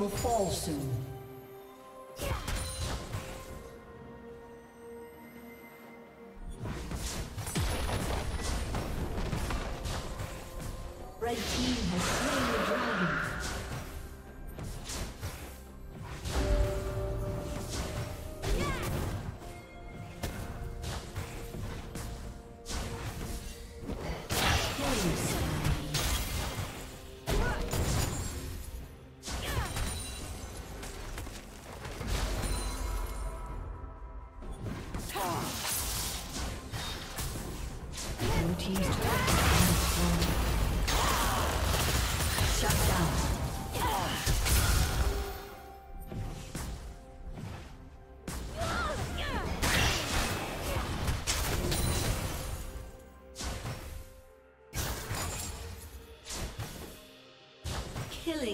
Will fall soon.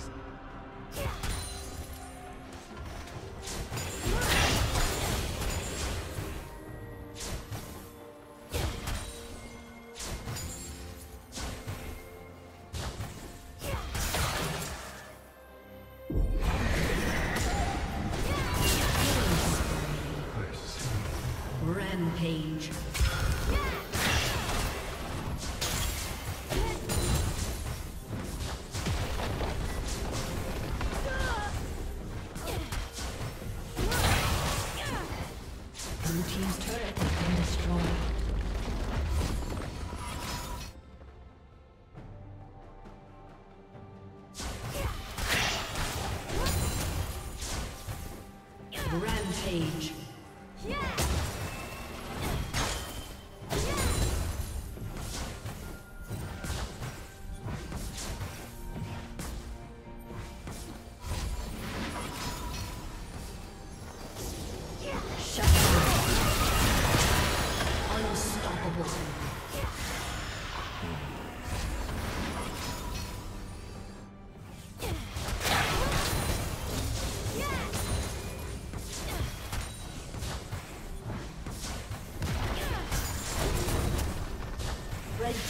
Ruins Rampage.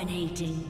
Dominating.